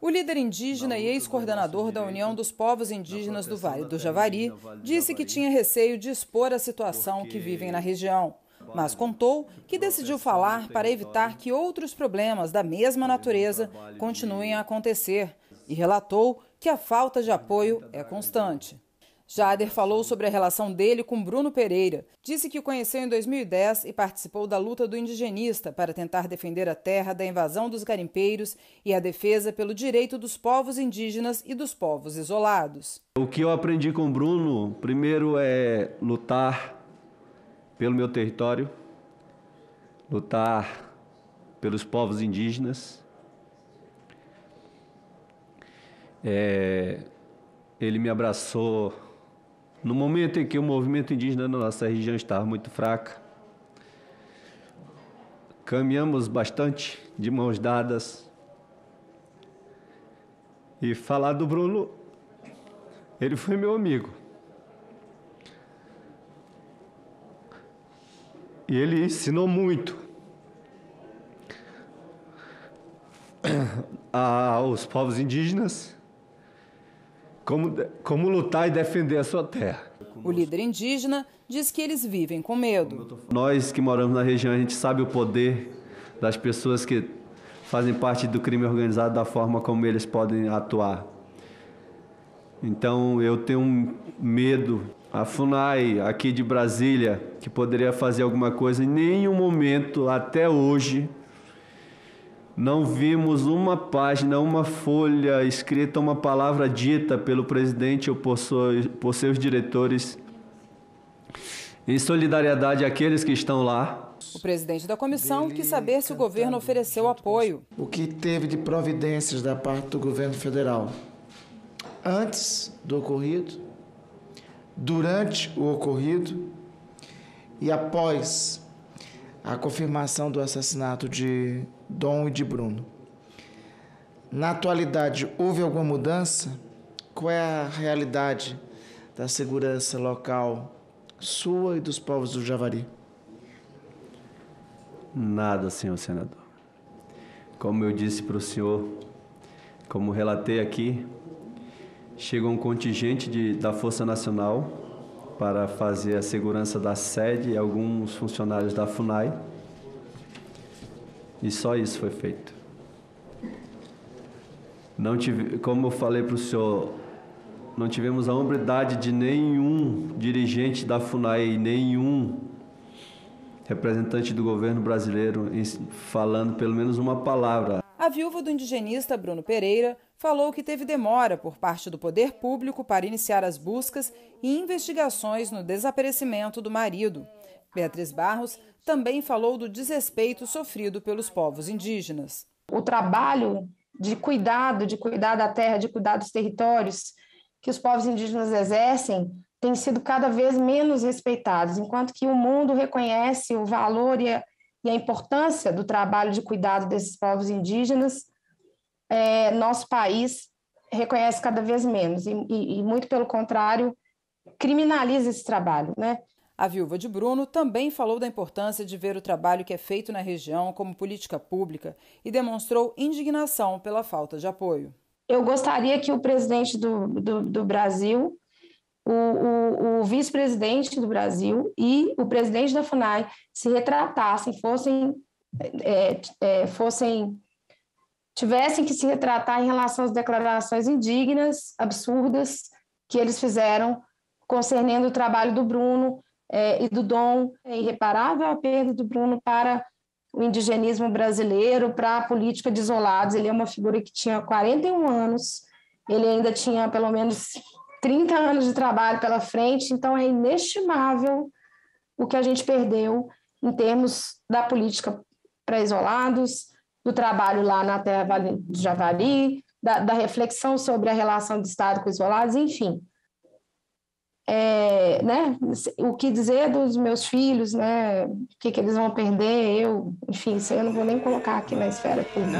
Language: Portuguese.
O líder indígena e ex-coordenador da União dos Povos Indígenas do Vale do Javari disse que tinha receio de expor a situação que vivem na região, mas contou que decidiu falar para evitar que outros problemas da mesma natureza continuem a acontecer e relatou que a falta de apoio é constante. Jader falou sobre a relação dele com Bruno Pereira. Disse que o conheceu em 2010 e participou da luta do indigenista para tentar defender a terra da invasão dos garimpeiros e a defesa pelo direito dos povos indígenas e dos povos isolados. O que eu aprendi com Bruno, primeiro é lutar pelo meu território, lutar pelos povos indígenas. É, ele me abraçou no momento em que o movimento indígena na nossa região estava muito fraca, caminhamos bastante de mãos dadas. E falar do Bruno, ele foi meu amigo. E ele ensinou muito aos povos indígenas como, como lutar e defender a sua terra. O líder indígena diz que eles vivem com medo. Nós que moramos na região, a gente sabe o poder das pessoas que fazem parte do crime organizado, da forma como eles podem atuar. Então eu tenho medo. A FUNAI, aqui de Brasília, que poderia fazer alguma coisa, em nenhum momento até hoje não vimos uma página, uma folha escrita, uma palavra dita pelo presidente ou por, por seus diretores em solidariedade àqueles que estão lá. O presidente da comissão quis saber se o governo ofereceu apoio. O que teve de providências da parte do governo federal antes do ocorrido, durante o ocorrido e após a confirmação do assassinato de Dom e de Bruno. Na atualidade, houve alguma mudança? Qual é a realidade da segurança local sua e dos povos do Javari? Nada, senhor senador. Como eu disse para o senhor, como relatei aqui, chegou um contingente de, da Força Nacional para fazer a segurança da sede e alguns funcionários da FUNAI e só isso foi feito. Não tive, como eu falei para o senhor, não tivemos a hombridade de nenhum dirigente da FUNAI, nenhum representante do governo brasileiro falando pelo menos uma palavra. A viúva do indigenista Bruno Pereira falou que teve demora por parte do poder público para iniciar as buscas e investigações no desaparecimento do marido. Beatriz Barros também falou do desrespeito sofrido pelos povos indígenas. O trabalho de cuidado, de cuidar da terra, de cuidar dos territórios que os povos indígenas exercem tem sido cada vez menos respeitados, enquanto que o mundo reconhece o valor e a, e a importância do trabalho de cuidado desses povos indígenas, é, nosso país reconhece cada vez menos e, e, e muito pelo contrário criminaliza esse trabalho, né? A viúva de Bruno também falou da importância de ver o trabalho que é feito na região como política pública e demonstrou indignação pela falta de apoio. Eu gostaria que o presidente do, do, do Brasil, o, o, o vice-presidente do Brasil e o presidente da FUNAI se retratassem, fossem, é, é, fossem tivessem que se retratar em relação às declarações indignas, absurdas, que eles fizeram concernendo o trabalho do Bruno, é, e do Dom. É irreparável a perda do Bruno para o indigenismo brasileiro, para a política de isolados. Ele é uma figura que tinha 41 anos, ele ainda tinha pelo menos 30 anos de trabalho pela frente, então é inestimável o que a gente perdeu em termos da política para isolados, do trabalho lá na Terra do Javari, da, da reflexão sobre a relação do Estado com isolados, enfim é, né, o que dizer dos meus filhos, né, o que, que eles vão perder, eu, enfim, isso eu não vou nem colocar aqui na esfera pública.